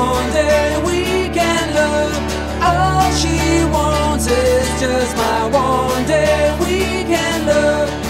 one day we can love. All she wants is just my one day we can love.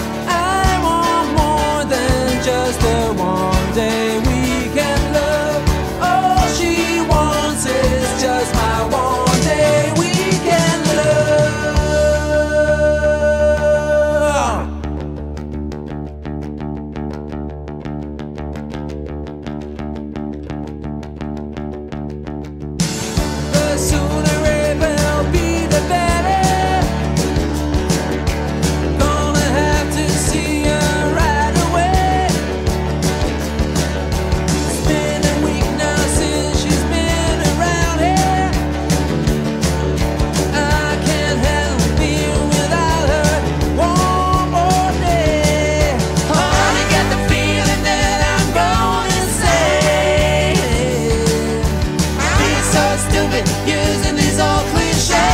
using these old cliches.